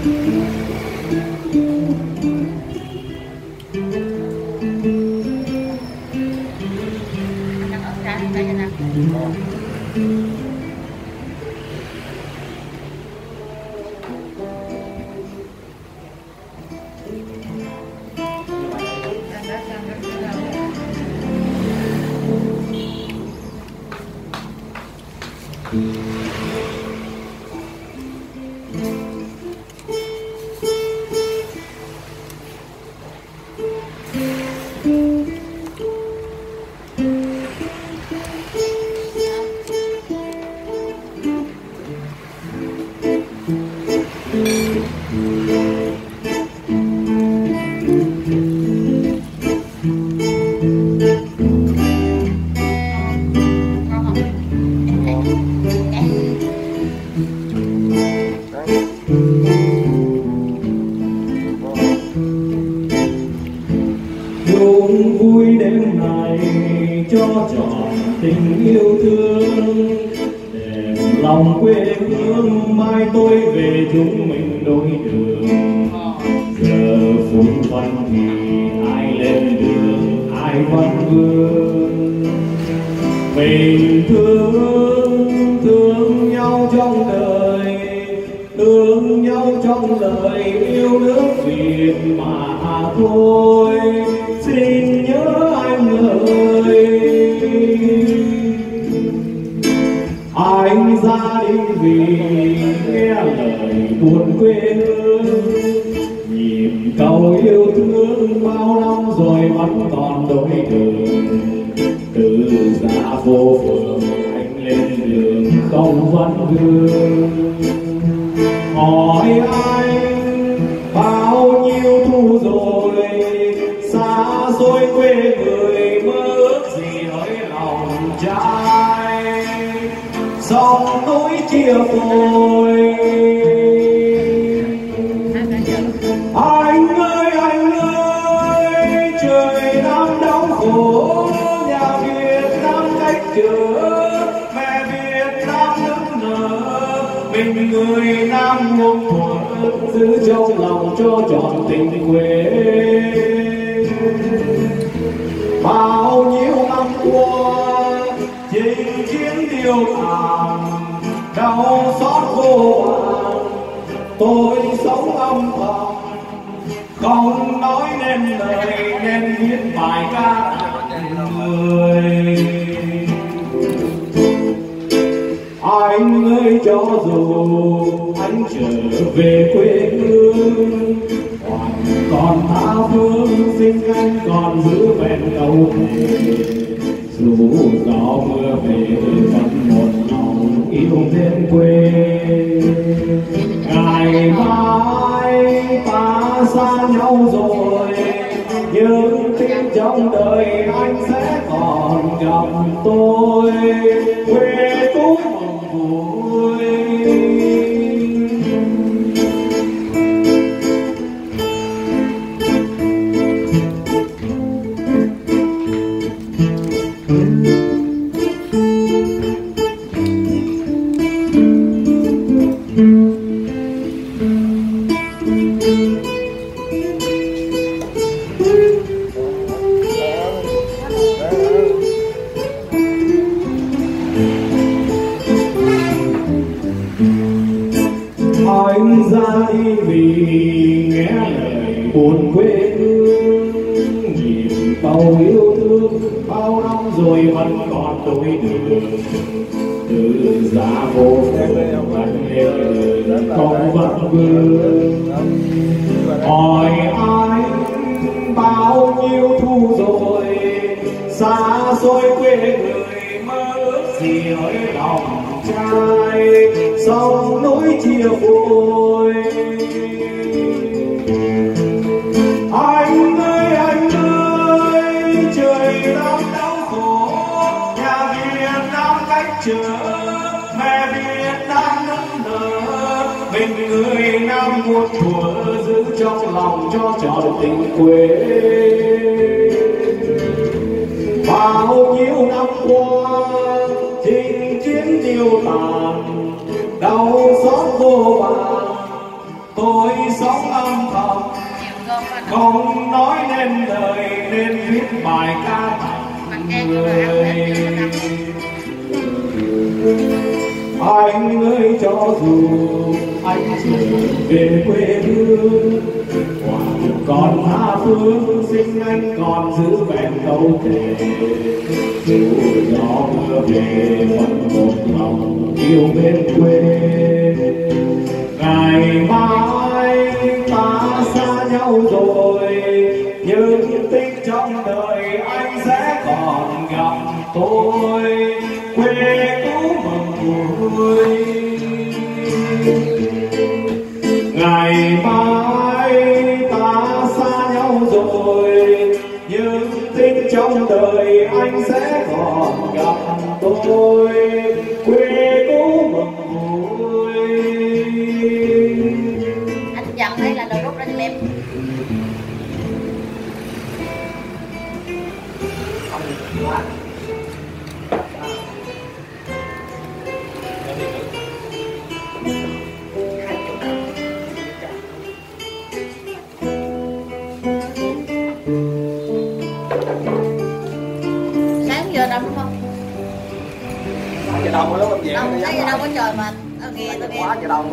Thank mm -hmm. you. Chung vui đêm này cho trọn tình yêu thương. Để lòng quê hương, mai tôi về chúng mình đôi đường. Giờ phút văn thì ai lên đường, ai văn vương? Mình thương thương nhau trong đời trong lời yêu nước Việt mà thôi, xin nhớ anh ơi anh ra đi vì nghe lời buồn quê hương nhìn cầu yêu thương bao năm rồi vẫn còn đôi đường từ già vô phường, anh lên đường không vẫn hương hỏi xôi quê người mơ ước gì hỡi lòng trai. Dòng núi chia phôi anh ơi anh ơi, trời đang đau khổ. Nhà việt nam cách trở mẹ việt nam nức nở. Mình người nam ngục thuở giữ trong lòng cho trọn tình quê bao nhiêu năm qua chinh chiến điều tàn, đau xót vô vàn. Tôi sống âm thầm, không nói nên lời, nên viết bài ca người. Anh ơi, cho dù anh trở về quê hương, còn còn tha phương xin anh còn giữ vẹn cầu thề. Dù gió mưa về vẫn một lòng yêu thêm quê. Ngày mai ta xa nhau rồi nhưng tin trong đời anh sẽ còn gặp tôi. Quê Hỏi ra vì nghe lời buồn quê hương. Nhìn tàu yêu thương, bao năm rồi vẫn còn tôi đường. Từ già vô vẫn lên không vẫn vương hỏi anh bao nhiêu thu rồi. Xa xôi quê người mơ ước gì ở lòng trai. Sông núi chia phôi. Anh ơi anh ơi, trời đang đau khổ. Nhà việt đang cách trở người nam muôn thuở giữ trong lòng cho trọn tình quê. Bao nhiêu năm qua chinh chiến tiêu tàn đau xót vô vàn. Tôi sống âm thầm không nói nên lời nên viết bài ca tặng người anh ơi, cho dù anh trở về quê hương hoàn còn tha phương sinh anh còn giữ vẹn câu thề. Dù gió mưa về vẫn một lòng yêu bên quê. Ngày mai ta xa nhau rồi, nhưng tích trong đời anh sẽ còn gặp tôi. Quê ngày mai ta xa nhau rồi nhưng tích trong đời anh sẽ còn gặp tôi. Quê cũ mừng vui. Anh dặn hay là đầu rút ra cho em sáng giờ đúng không? Giờ đông lúc em về giờ đâu có trời mà. Nghe tao nghe. Quá giờ đông